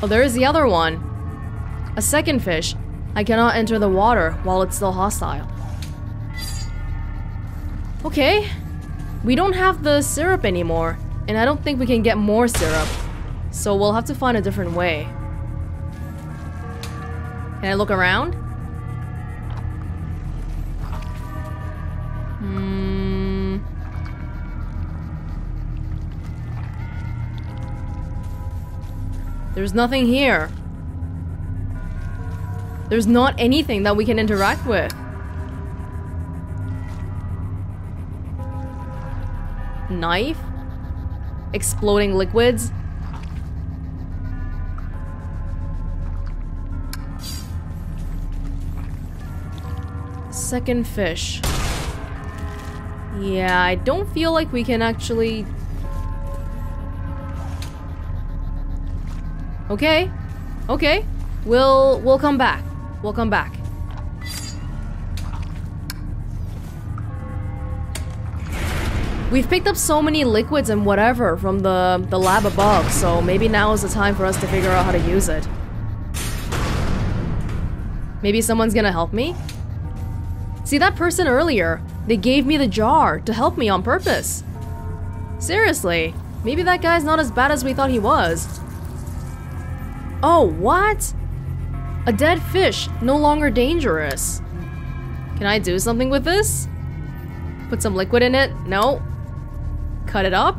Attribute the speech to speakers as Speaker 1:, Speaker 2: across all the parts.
Speaker 1: Oh, there is the other one. A second fish. I cannot enter the water while it's still hostile. Okay. We don't have the syrup anymore, and I don't think we can get more syrup. So we'll have to find a different way. Can I look around? There's nothing here. There's not anything that we can interact with. Knife? Exploding liquids? Second fish. Yeah, I don't feel like we can actually... Okay. Okay. We'll we'll come back. We'll come back. We've picked up so many liquids and whatever from the, the lab above, so maybe now is the time for us to figure out how to use it. Maybe someone's gonna help me? See that person earlier? They gave me the jar to help me on purpose. Seriously, maybe that guy's not as bad as we thought he was. Oh, what? A dead fish, no longer dangerous. Can I do something with this? Put some liquid in it? No. Cut it up?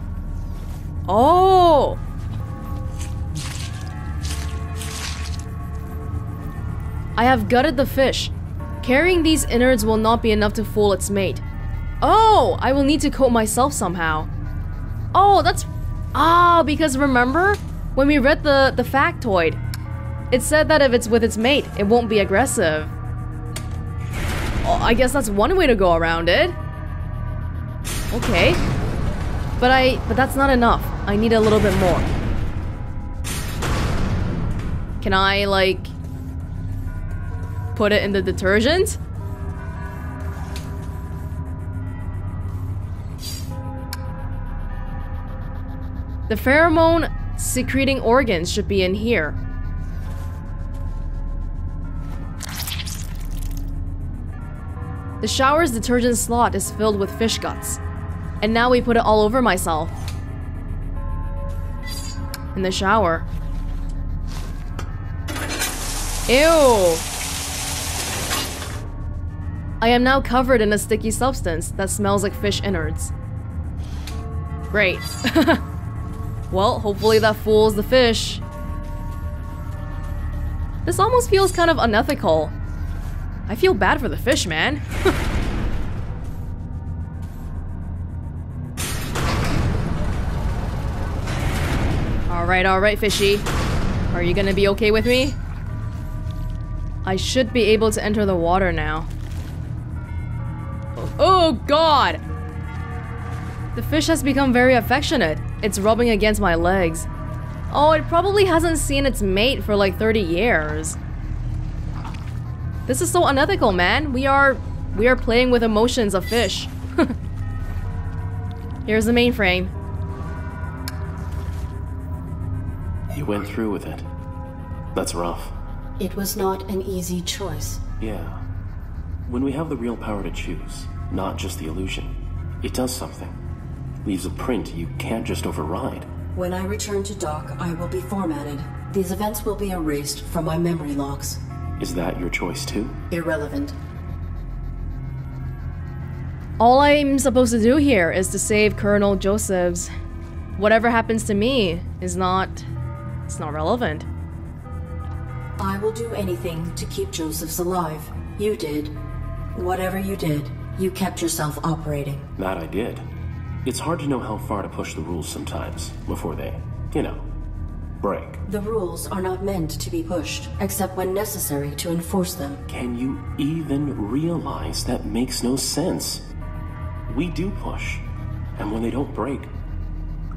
Speaker 1: Oh! I have gutted the fish. Carrying these innards will not be enough to fool its mate. Oh, I will need to coat myself somehow. Oh, that's... Ah, because remember? When we read the, the factoid, it said that if it's with its mate, it won't be aggressive. Oh, I guess that's one way to go around it. Okay. But I... But that's not enough. I need a little bit more. Can I, like... Put it in the detergent? The pheromone secreting organs should be in here. The shower's detergent slot is filled with fish guts. And now we put it all over myself. In the shower. Ew! I am now covered in a sticky substance that smells like fish innards. Great. well, hopefully that fools the fish. This almost feels kind of unethical. I feel bad for the fish, man. alright, alright, fishy. Are you gonna be okay with me? I should be able to enter the water now. Oh, oh god! The fish has become very affectionate. It's rubbing against my legs. Oh, it probably hasn't seen its mate for like 30 years. This is so unethical, man. We are we are playing with emotions of fish. Here's the mainframe.
Speaker 2: You went through with it. That's rough.
Speaker 3: It was not an easy choice.
Speaker 2: Yeah. When we have the real power to choose, not just the illusion, it does something. Leaves a print you can't just override.
Speaker 3: When I return to dock, I will be formatted. These events will be erased from my memory logs.
Speaker 2: Is that your choice too?
Speaker 3: Irrelevant.
Speaker 1: All I'm supposed to do here is to save Colonel Josephs. Whatever happens to me is not... it's not relevant.
Speaker 3: I will do anything to keep Josephs alive. You did. Whatever you did, you kept yourself operating.
Speaker 2: That I did. It's hard to know how far to push the rules sometimes, before they, you know, break.
Speaker 3: The rules are not meant to be pushed, except when necessary to enforce them.
Speaker 2: Can you even realize that makes no sense? We do push, and when they don't break,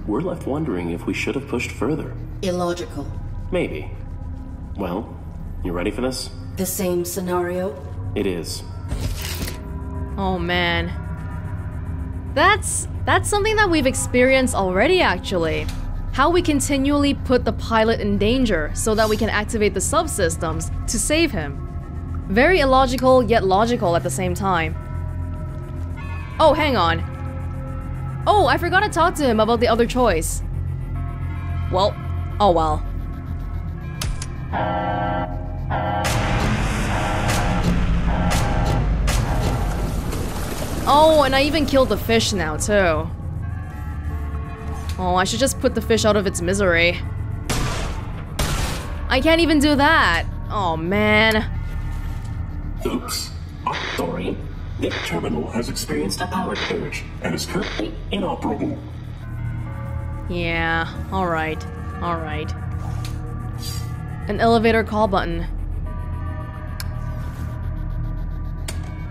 Speaker 2: we're left wondering if we should have pushed further.
Speaker 3: Illogical.
Speaker 2: Maybe. Well, you ready for this?
Speaker 3: The same scenario?
Speaker 2: It is.
Speaker 1: Oh man. That's that's something that we've experienced already actually. how we continually put the pilot in danger so that we can activate the subsystems to save him. Very illogical, yet logical at the same time. Oh, hang on. Oh, I forgot to talk to him about the other choice. Well, oh well. Oh, and I even killed the fish now, too. Oh, I should just put the fish out of its misery. I can't even do that. Oh, man.
Speaker 2: Oops. Oh, sorry. The terminal has experienced a power surge and is currently inoperable.
Speaker 1: Yeah, alright. Alright. An elevator call button.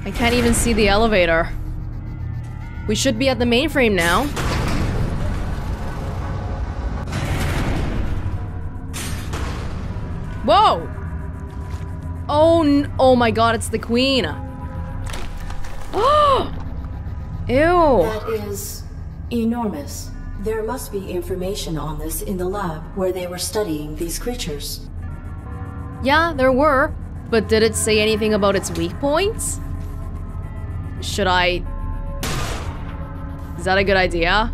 Speaker 1: I can't even see the elevator. We should be at the mainframe now. Whoa! Oh, oh my god, it's the queen. Oh! Ew.
Speaker 3: That is enormous. There must be information on this in the lab where they were studying these creatures.
Speaker 1: Yeah, there were. But did it say anything about its weak points? Should I... Is that a good idea?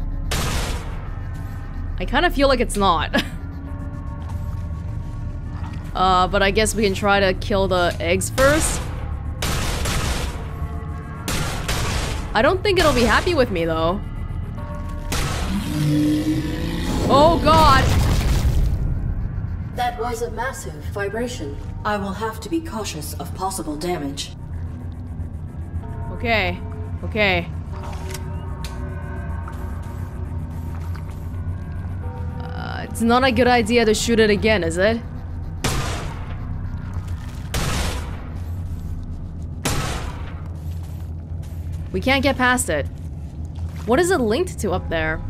Speaker 1: I kind of feel like it's not. uh, but I guess we can try to kill the eggs first. I don't think it'll be happy with me, though. Oh, God!
Speaker 3: That was a massive vibration. I will have to be cautious of possible damage.
Speaker 1: Okay. Okay. It's not a good idea to shoot it again, is it? We can't get past it. What is it linked to up there?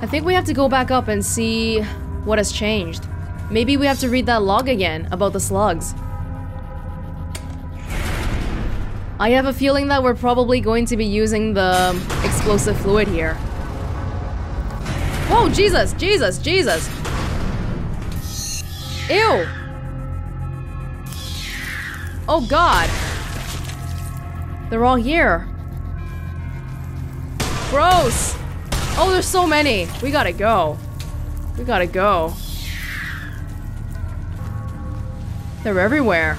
Speaker 1: I think we have to go back up and see what has changed. Maybe we have to read that log again about the slugs. I have a feeling that we're probably going to be using the explosive fluid here. Whoa, Jesus, Jesus, Jesus. Ew. Oh god. They're all here. Gross. Oh, there's so many. We gotta go. We gotta go. They're everywhere.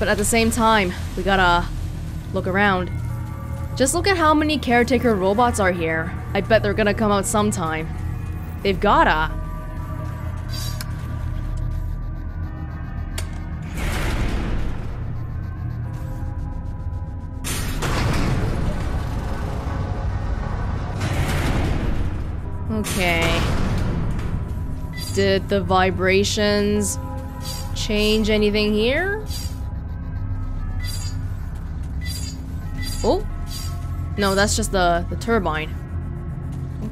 Speaker 1: But at the same time, we gotta look around. Just look at how many caretaker robots are here. I bet they're gonna come out sometime. They've gotta. Okay. Did the vibrations change anything here? Oh. No, that's just the, the turbine.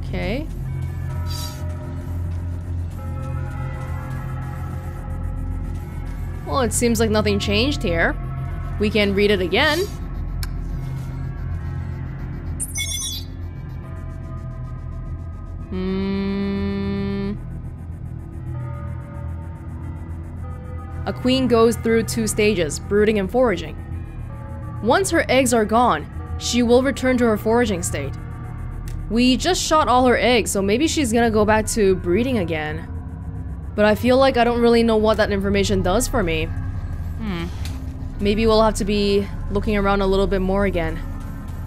Speaker 1: Okay. Well, it seems like nothing changed here. We can read it again. Hmm. A queen goes through two stages, brooding and foraging. Once her eggs are gone, she will return to her foraging state. We just shot all her eggs, so maybe she's gonna go back to breeding again. But I feel like I don't really know what that information does for me. Hmm. Maybe we'll have to be looking around a little bit more again.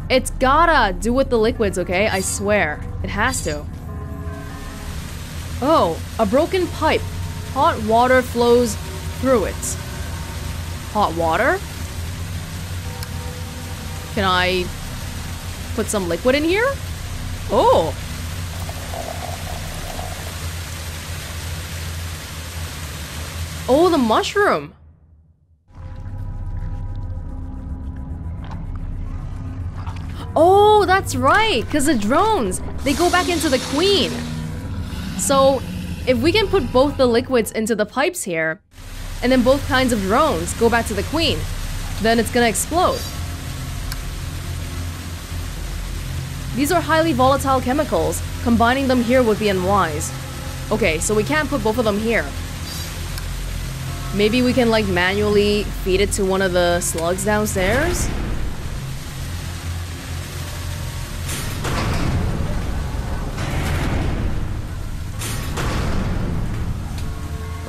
Speaker 1: It's gotta do with the liquids, okay? I swear. It has to. Oh, a broken pipe. Hot water flows through it. Hot water? Can I put some liquid in here? Oh. Oh, the mushroom. Oh, that's right, because the drones, they go back into the queen. So, if we can put both the liquids into the pipes here, and then both kinds of drones go back to the queen, then it's gonna explode. These are highly volatile chemicals. Combining them here would be unwise. Okay, so we can't put both of them here. Maybe we can like manually feed it to one of the slugs downstairs?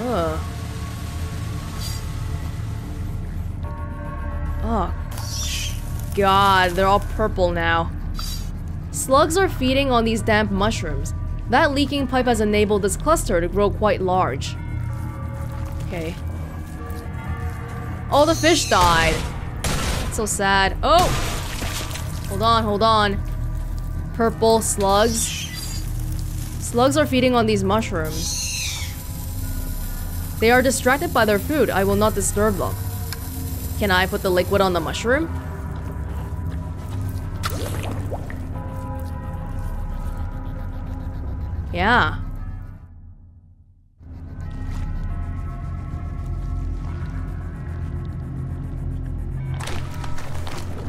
Speaker 1: Ugh. Oh. God, they're all purple now. Slugs are feeding on these damp mushrooms. That leaking pipe has enabled this cluster to grow quite large. Okay. Oh, the fish died. That's so sad. Oh! Hold on, hold on. Purple slugs. Slugs are feeding on these mushrooms. They are distracted by their food. I will not disturb them. Can I put the liquid on the mushroom? Yeah.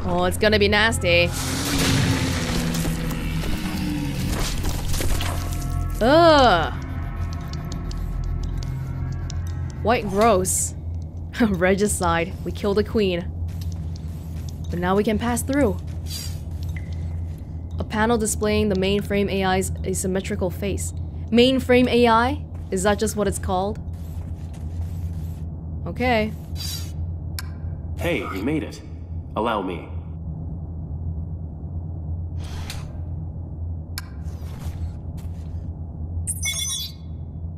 Speaker 1: Oh, it's gonna be nasty. Ugh. White gross. Regicide. We killed a queen. But now we can pass through. Panel displaying the mainframe AI's asymmetrical face. Mainframe AI? Is that just what it's called? Okay.
Speaker 2: Hey, you made it. Allow me.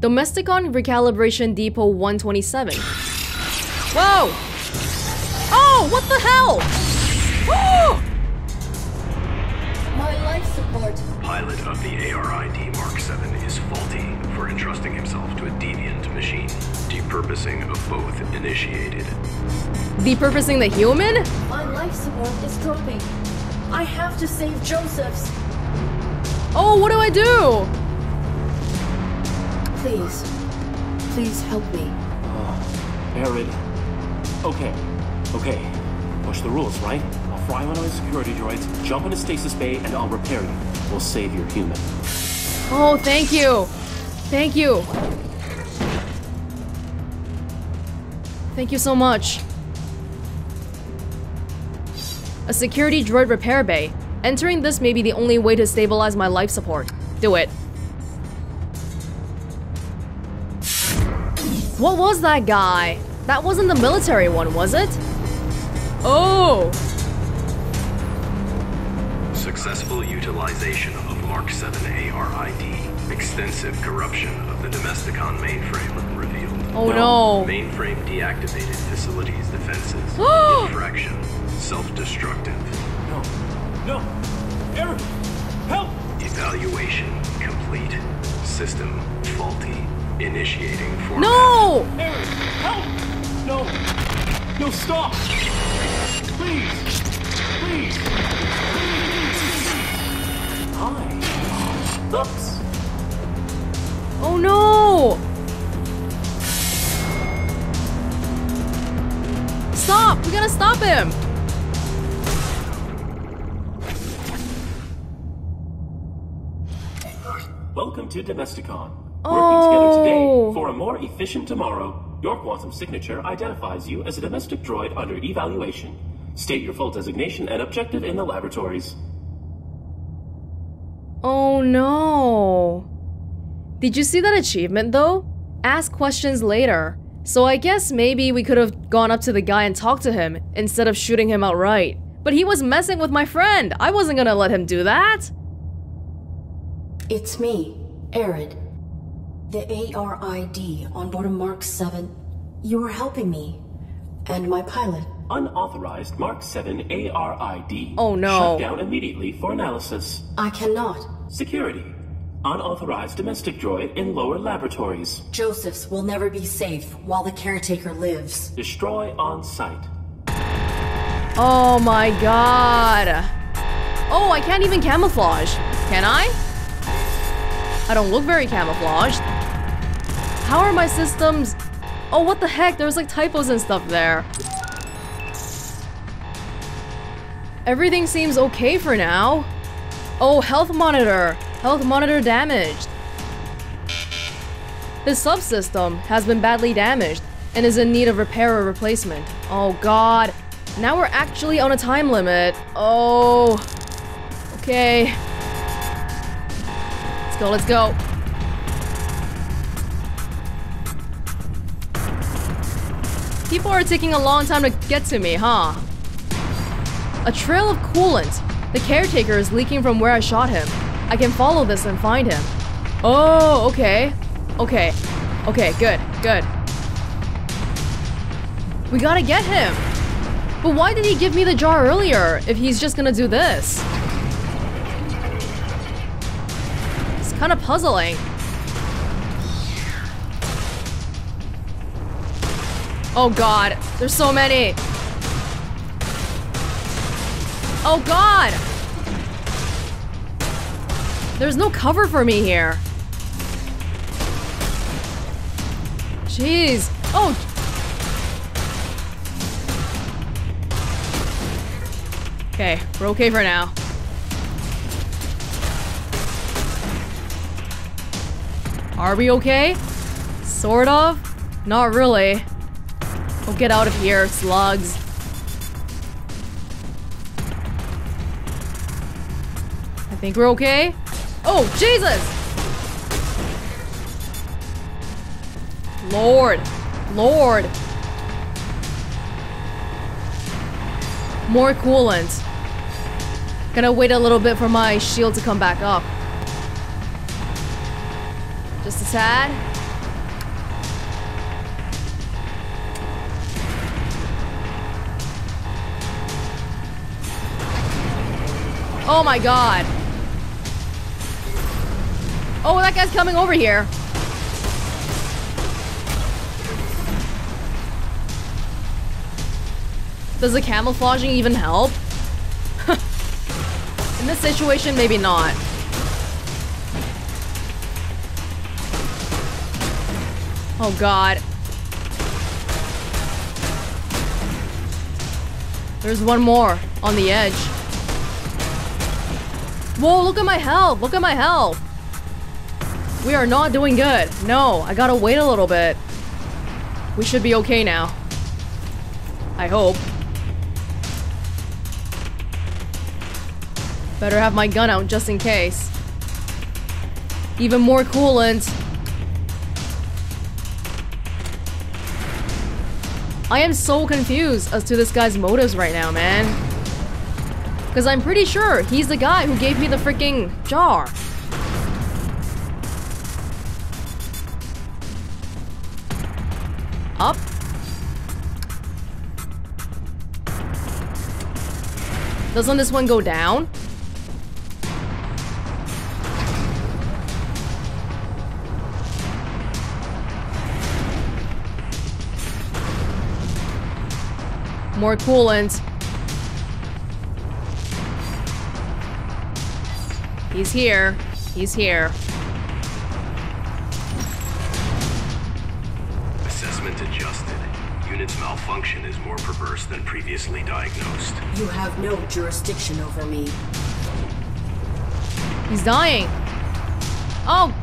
Speaker 1: Domesticon Recalibration Depot 127. Whoa! Oh, what the hell? Oh!
Speaker 4: Pilot of the ARID Mark 7 is faulty for entrusting himself to a deviant machine. Depurposing of both initiated.
Speaker 1: Depurposing the human?
Speaker 3: My life support is dropping. I have to save Josephs.
Speaker 1: Oh, what do I do?
Speaker 3: Please. Please help me.
Speaker 2: Oh, Arid. Okay. Okay. Push the rules, right? Fry one of my security droids, jump into stasis bay, and I'll repair you. We'll save your human.
Speaker 1: Oh, thank you. Thank you. Thank you so much. A security droid repair bay. Entering this may be the only way to stabilize my life support. Do it. What was that guy? That wasn't the military one, was it? Oh!
Speaker 4: Successful utilization of Mark 7 ARID. Extensive corruption of the Domesticon mainframe revealed.
Speaker 1: Oh no.
Speaker 4: Mainframe deactivated facilities defenses. Infraction. Self-destructive.
Speaker 2: No. No! Arid! Help!
Speaker 4: Evaluation complete. System faulty. Initiating format.
Speaker 1: No!
Speaker 2: Arid! Help! No! No, stop! Please! Please! Hi. Oops.
Speaker 1: Oh no! Stop! We gotta stop him!
Speaker 2: Welcome to Domesticon. Working together
Speaker 1: Oh.
Speaker 2: today for a more efficient tomorrow. Your quantum signature identifies you as a domestic droid under evaluation. State your full designation and objective in the laboratories.
Speaker 1: Oh no. Did you see that achievement though? Ask questions later. So I guess maybe we could have gone up to the guy and talked to him instead of shooting him outright. But he was messing with my friend. I wasn't gonna let him do that.
Speaker 3: It's me, Arid. The ARID on board a Mark 7. You are helping me. And my pilot.
Speaker 2: Unauthorized Mark 7 ARID.
Speaker 1: Oh, no.
Speaker 2: Shut down immediately for analysis.
Speaker 3: I cannot.
Speaker 2: Security. Unauthorized domestic droid in lower laboratories.
Speaker 3: Josephs will never be safe while the caretaker lives.
Speaker 2: Destroy on sight.
Speaker 1: Oh my god. Oh, I can't even camouflage. Can I? I don't look very camouflaged. How are my systems... Oh, what the heck? There's like typos and stuff there. Everything seems okay for now. Oh, health monitor. Health monitor damaged. His subsystem has been badly damaged and is in need of repair or replacement. Oh god. Now we're actually on a time limit. Oh. Okay. Let's go, let's go. People are taking a long time to get to me, huh? A trail of coolant. The caretaker is leaking from where I shot him. I can follow this and find him. Oh, okay. Okay. Okay, good, good. We gotta get him. But why did he give me the jar earlier if he's just gonna do this? It's kind of puzzling. Oh god, there's so many. Oh god! There's no cover for me here. Jeez. Oh! Okay, we're okay for now. Are we okay? Sort of? Not really. Oh, get out of here, slugs. I think we're okay. Oh, Jesus! Lord. Lord. More coolant. Gonna wait a little bit for my shield to come back up. Just a tad. Oh my god. Oh, that guy's coming over here. Does the camouflaging even help? In this situation, maybe not. Oh god. There's one more on the edge. Whoa, look at my health! Look at my health! We are not doing good. No, I gotta wait a little bit. We should be okay now. I hope. Better have my gun out just in case. Even more coolant. I am so confused as to this guy's motives right now, man. Because I'm pretty sure he's the guy who gave me the freaking jar. Up. Doesn't this one go down? More coolant. He's here. He's here.
Speaker 4: Unit's malfunction is more perverse than previously diagnosed.
Speaker 3: You have no jurisdiction over me.
Speaker 1: He's dying. Oh,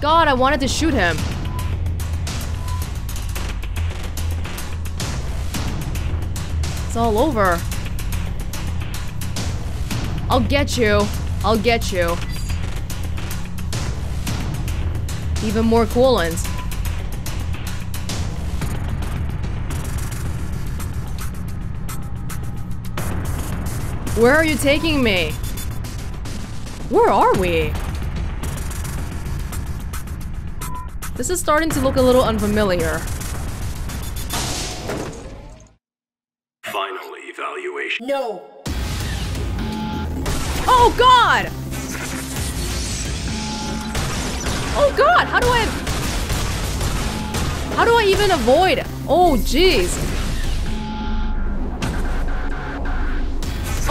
Speaker 1: God, I wanted to shoot him. It's all over. I'll get you. I'll get you. Even more coolant. Where are you taking me? Where are we? This is starting to look a little unfamiliar.
Speaker 4: Final evaluation.
Speaker 3: No!
Speaker 1: Oh god! Oh god, how do I... How do I even avoid? Oh jeez.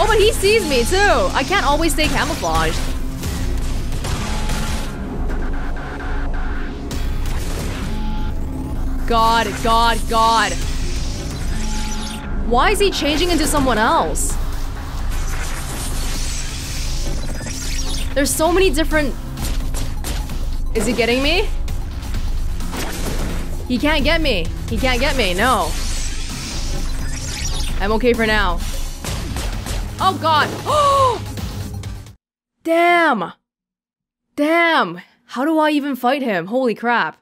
Speaker 1: Oh, but he sees me too. I can't always stay camouflaged. God, God, God. Why is he changing into someone else? There's so many different... Is he getting me? He can't get me. He can't get me, no. I'm okay for now. Oh god! Oh! Damn! Damn! How do I even fight him? Holy crap.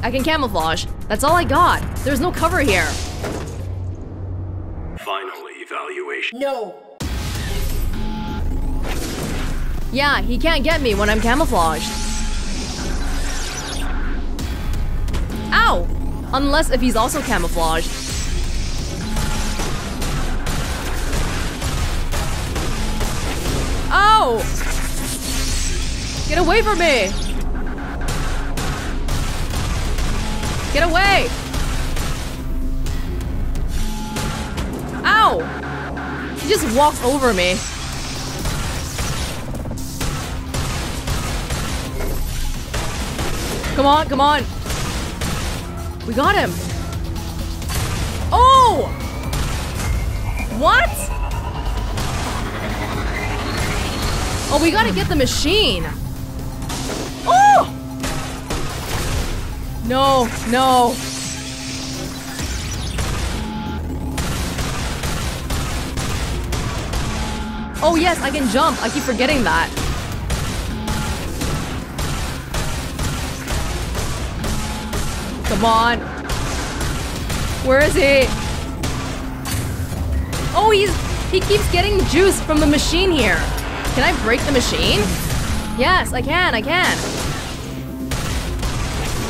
Speaker 1: I can camouflage. That's all I got. There's no cover here.
Speaker 4: Final evaluation.
Speaker 3: No!
Speaker 1: Yeah, he can't get me when I'm camouflaged. Ow! Unless if he's also camouflaged. Oh! Get away from me! Get away! Ow! He just walked over me. Come on, come on. We got him. Oh! What? Oh, we gotta get the machine. Oh! No, no. Oh yes, I can jump. I keep forgetting that. Come on. Where is he? Oh, he's he keeps getting juice from the machine here. Can I break the machine? Yes, I can, I can.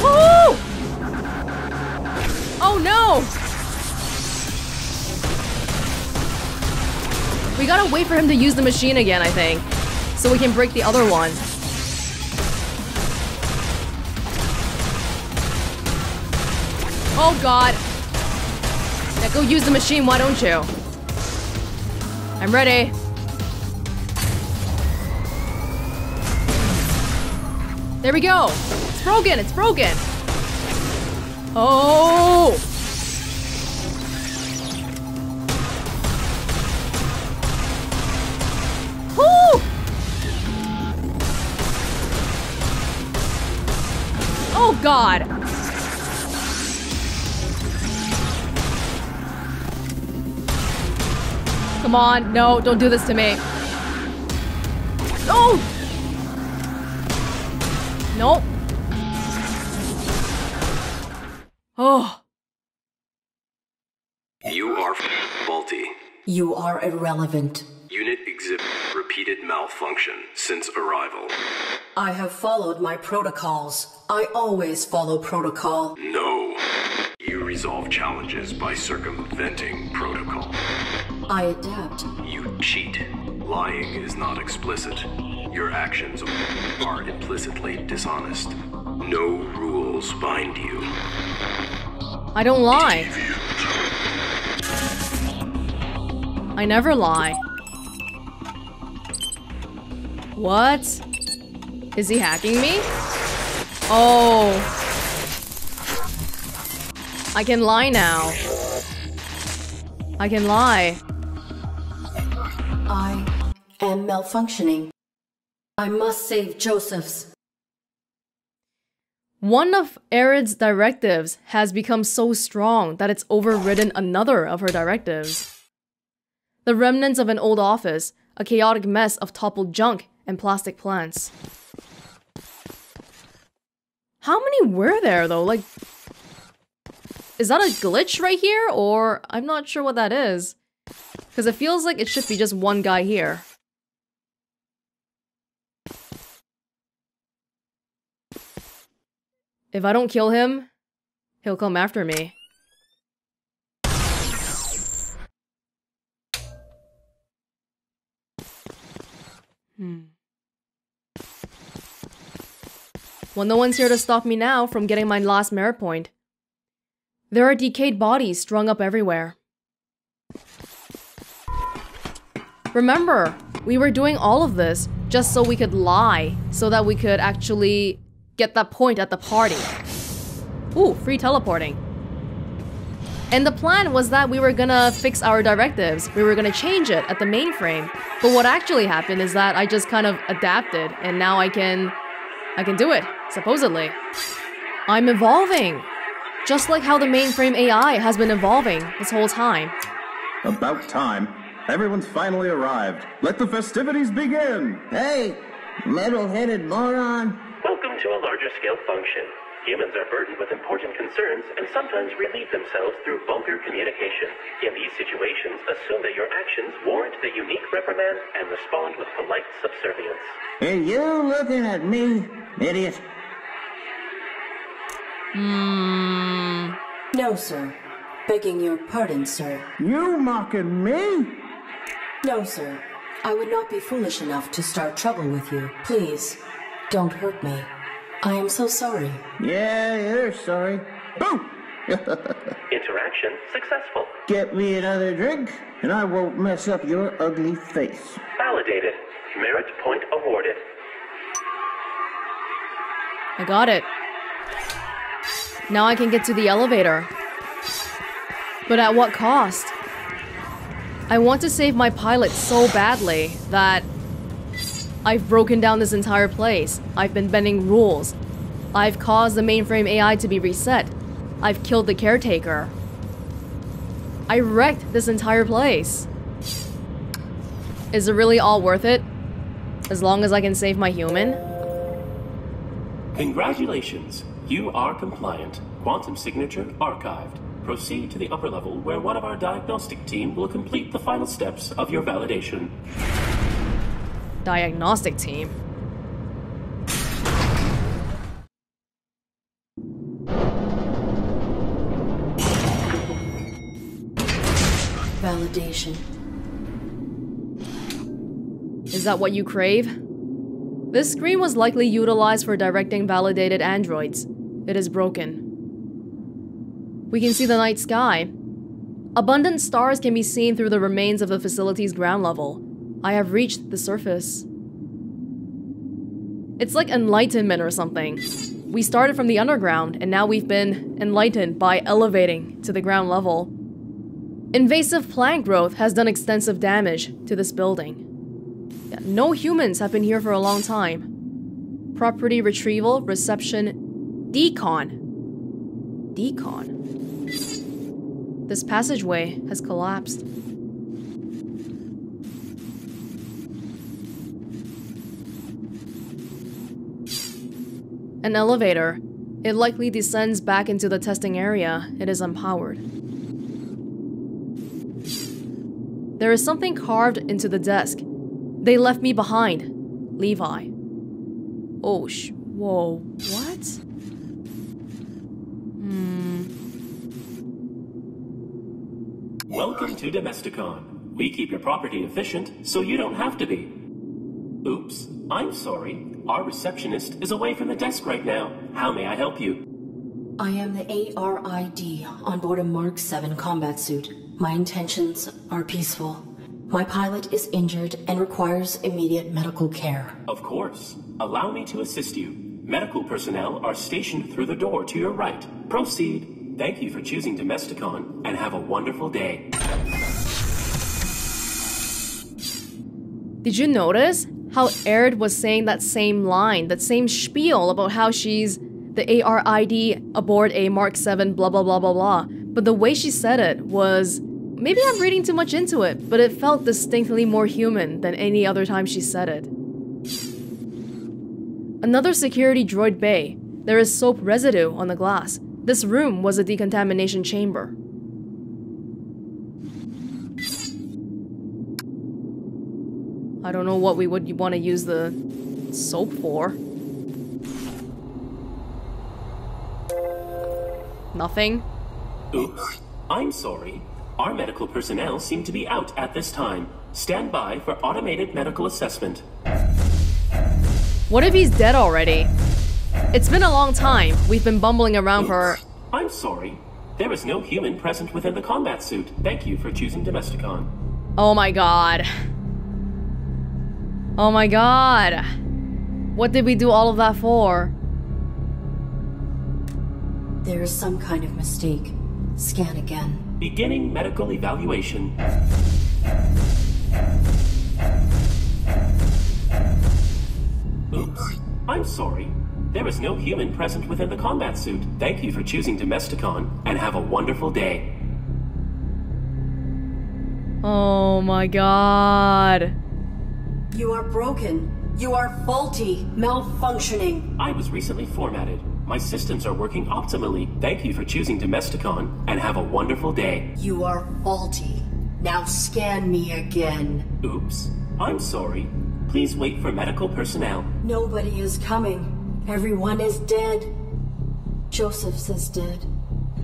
Speaker 1: Woo! Oh no! We gotta wait for him to use the machine again, I think. So we can break the other one. Oh god. Yeah, go use the machine, why don't you? I'm ready. There we go. It's broken, it's broken. Oh! Oh god. Come on, no, don't do this to me. Oh! Nope. Oh.
Speaker 4: You are faulty.
Speaker 3: You are irrelevant.
Speaker 4: Unit exhibit repeated malfunction since arrival.
Speaker 3: I have followed my protocols. I always follow protocol.
Speaker 4: No. You resolve challenges by circumventing protocol.
Speaker 3: I adapt.
Speaker 4: You cheat. Lying is not explicit. Your actions are implicitly dishonest. No rules bind you.
Speaker 1: I don't lie. I never lie. What? Is he hacking me? Oh. I can lie now. I can lie.
Speaker 3: I am malfunctioning. I must save Josephs.
Speaker 1: One of Arid's directives has become so strong that it's overridden another of her directives. The remnants of an old office, a chaotic mess of toppled junk and plastic plants. How many were there though? Like, is that a glitch right here? Or I'm not sure what that is. Because it feels like it should be just one guy here. If I don't kill him, he'll come after me. Hmm. Well, no one's here to stop me now from getting my last merit point. There are decayed bodies strung up everywhere. Remember, we were doing all of this just so we could lie, so that we could actually get that point at the party. Ooh, free teleporting. And the plan was that we were gonna fix our directives. We were gonna change it at the mainframe. But what actually happened is that I just kind of adapted and now I can I can do it, supposedly. I'm evolving. Just like how the mainframe AI has been evolving this whole time.
Speaker 5: About time. Everyone's finally arrived. Let the festivities begin!
Speaker 6: Hey, metal-headed moron.
Speaker 2: Welcome to a larger scale function. Humans are burdened with important concerns and sometimes relieve themselves through vulgar communication. In these situations, assume that your actions warrant the unique reprimand and respond with polite subservience.
Speaker 6: Are you looking at me, idiot?
Speaker 1: Hmm.
Speaker 3: No, sir. Begging your pardon, sir.
Speaker 6: You mocking me?
Speaker 3: No, sir. I would not be foolish enough to start trouble with you. Please, don't hurt me. I am so sorry.
Speaker 6: Yeah, you're sorry. Boo!
Speaker 2: Interaction successful.
Speaker 6: Get me another drink, and I won't mess up your ugly face.
Speaker 2: Validated. Merit point awarded.
Speaker 1: I got it. Now I can get to the elevator. But at what cost? I want to save my pilot so badly that I've broken down this entire place. I've been bending rules. I've caused the mainframe AI to be reset. I've killed the caretaker. I wrecked this entire place. Is it really all worth it? As long as I can save my human?
Speaker 2: Congratulations. You are compliant. Quantum signature archived. Proceed to the upper level where one of our diagnostic team will complete the final steps of your validation.
Speaker 1: Diagnostic team.
Speaker 3: Validation.
Speaker 1: Is that what you crave? This screen was likely utilized for directing validated androids. It is broken. We can see the night sky. Abundant stars can be seen through the remains of the facility's ground level. I have reached the surface. It's like enlightenment or something. We started from the underground, and now we've been enlightened by elevating to the ground level. Invasive plant growth has done extensive damage to this building. No humans have been here for a long time. Property retrieval, reception, decon. Decon. This passageway has collapsed. An elevator. It likely descends back into the testing area. It is unpowered. There is something carved into the desk. They left me behind. Levi. Oh, sh- whoa. What? Hmm.
Speaker 2: Welcome to Domesticon. We keep your property efficient, so you don't have to be. Oops, I'm sorry. Our receptionist is away from the desk right now. How may I help you?
Speaker 3: I am the ARID on board a Mark 7 combat suit. My intentions are peaceful. My pilot is injured and requires immediate medical care.
Speaker 2: Of course. Allow me to assist you. Medical personnel are stationed through the door to your right. Proceed. Thank you for choosing Domesticon, and have a wonderful day.
Speaker 1: Did you notice how ARID was saying that same line, that same spiel about how she's the ARID aboard a Mark 7 blah blah blah blah blah. But the way she said it was maybe I'm reading too much into it, but it felt distinctly more human than any other time she said it. Another security droid bay. There is soap residue on the glass. This room was a decontamination chamber. I don't know what we would want to use the soap for. Nothing?
Speaker 2: Oops. I'm sorry. Our medical personnel seem to be out at this time. Stand by for automated medical assessment.
Speaker 1: What if he's dead already? It's been a long time. We've been bumbling around for.
Speaker 2: I'm sorry. There is no human present within the combat suit. Thank you for choosing Domesticon.
Speaker 1: Oh my god. Oh my god. What did we do all of that for?
Speaker 3: There is some kind of mistake. Scan again.
Speaker 2: Beginning medical evaluation. Oops. I'm sorry. There is no human present within the combat suit. Thank you for choosing Domesticon, and have a wonderful day.
Speaker 1: Oh my god.
Speaker 3: You are broken. You are faulty, malfunctioning.
Speaker 2: I was recently formatted. My systems are working optimally. Thank you for choosing Domesticon, and have a wonderful day.
Speaker 3: You are faulty. Now scan me again.
Speaker 2: Oops. I'm sorry. Please wait for medical personnel.
Speaker 3: Nobody is coming. Everyone is dead. Josephs is dead.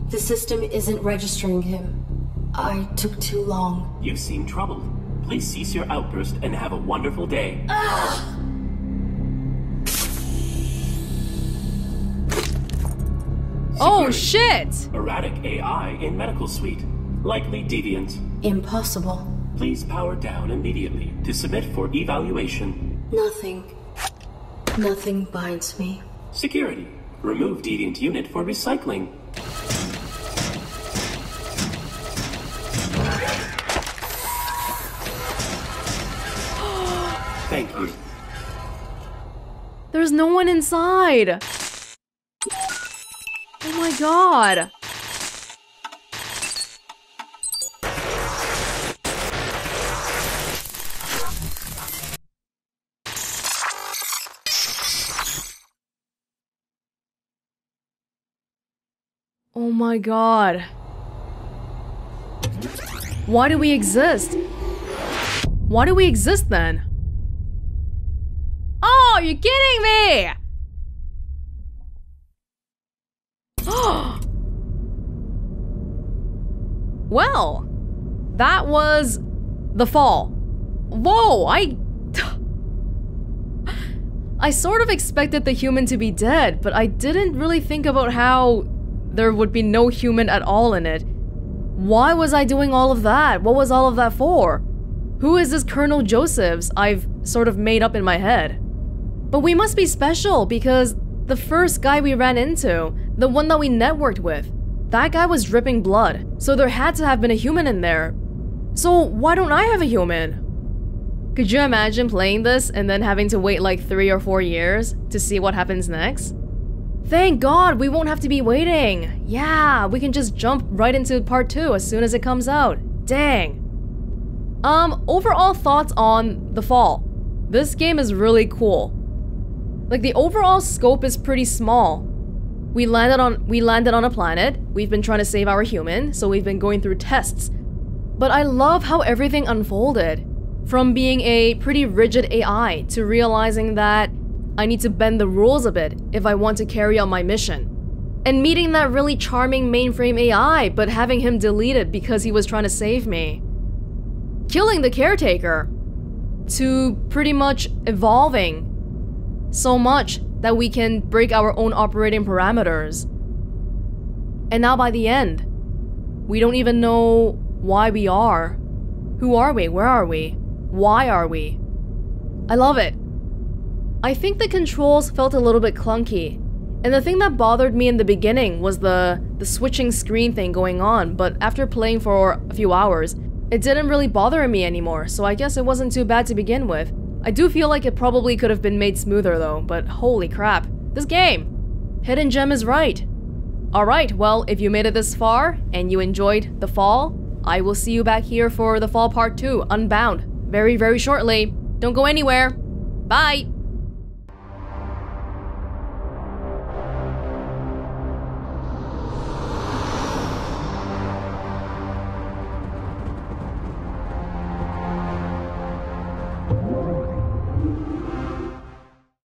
Speaker 3: The system isn't registering him. I took too long.
Speaker 2: You seem troubled. Please cease your outburst and have a wonderful day.
Speaker 1: Oh shit!
Speaker 2: Erratic AI in medical suite. Likely deviant.
Speaker 3: Impossible.
Speaker 2: Please power down immediately to submit for evaluation.
Speaker 3: Nothing. Nothing binds me.
Speaker 2: Security. Remove deviant unit for recycling.
Speaker 1: No one inside! Oh my god! Oh my god. Why do we exist? Why do we exist then? Oh, you're kidding me! well, that was the fall. Whoa, I. I sort of expected the human to be dead, but I didn't really think about how there would be no human at all in it. Why was I doing all of that? What was all of that for? Who is this Colonel Josephs I've sort of made up in my head? But we must be special because the first guy we ran into, the one that we networked with, that guy was dripping blood, so there had to have been a human in there. So why don't I have a human? Could you imagine playing this and then having to wait like three or four years to see what happens next? Thank God we won't have to be waiting. Yeah, we can just jump right into part two as soon as it comes out. Dang. Um, overall thoughts on The Fall. This game is really cool. Like the overall scope is pretty small. We landed on we landed on a planet. We've been trying to save our human, so we've been going through tests. But I love how everything unfolded. From being a pretty rigid AI to realizing that I need to bend the rules a bit if I want to carry out my mission. And meeting that really charming mainframe AI, but having him deleted because he was trying to save me. Killing the caretaker. To pretty much evolving so much that we can break our own operating parameters. And now by the end, we don't even know why we are. Who are we? Where are we? Why are we? I love it. I think the controls felt a little bit clunky. And the thing that bothered me in the beginning was the, the switching screen thing going on, but after playing for a few hours, it didn't really bother me anymore, so I guess it wasn't too bad to begin with. I do feel like it probably could have been made smoother though, but holy crap. This game! Hidden Gem is right. Alright, well, if you made it this far, and you enjoyed The Fall, I will see you back here for The Fall Part 2, Unbound, very, very shortly. Don't go anywhere. Bye!